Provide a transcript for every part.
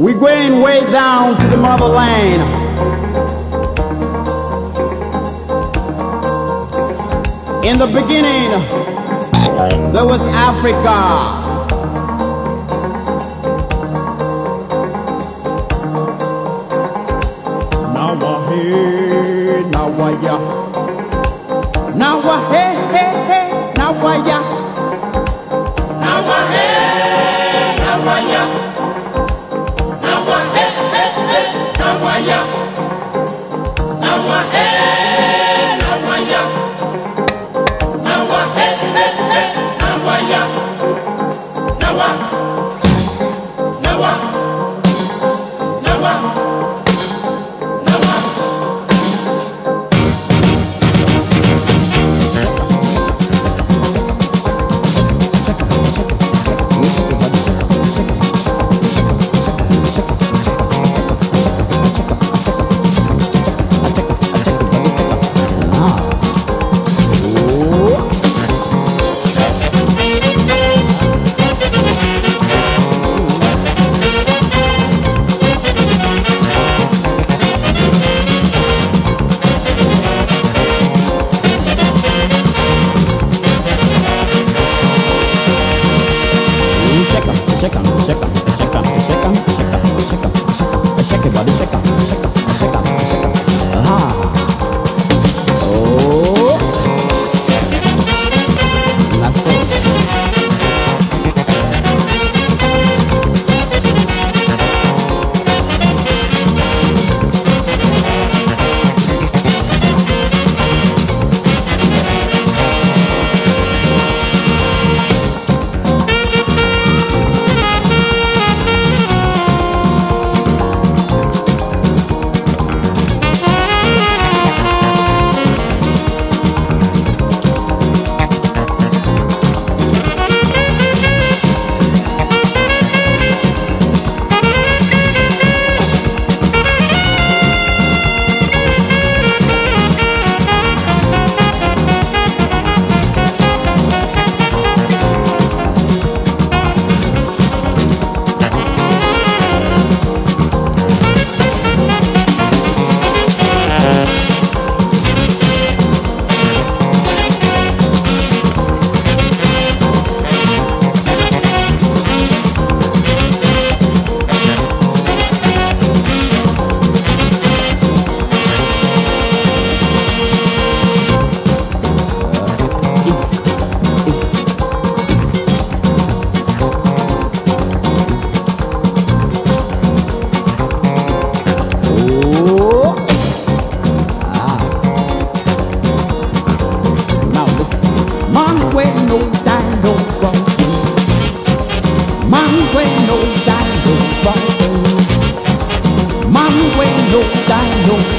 We going way down to the motherland. In the beginning, there was Africa. Now I hey, now I ya. Now I hey, hey, hey, now I ya. Now I hey, now I ya. i'm a head.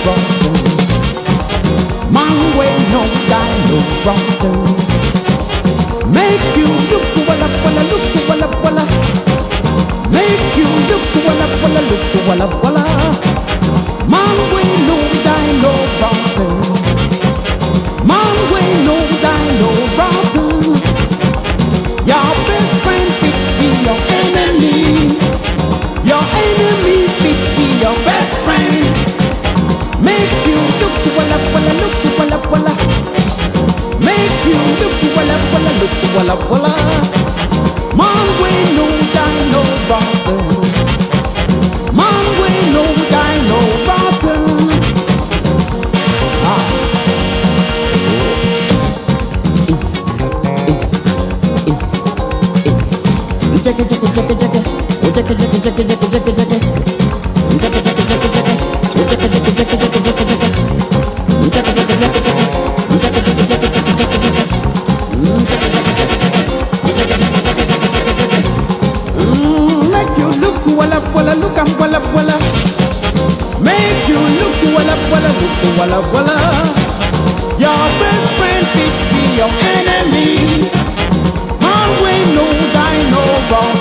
from to. My way, no guy, no problem. Walla walla. Man way no die no fronting. Man way no die no rotten. Ah. Oh. Oh. Look walla walla look am walla walla make you look walla walla look walla walla your best friend fit be your enemy. Man way, no die no wrong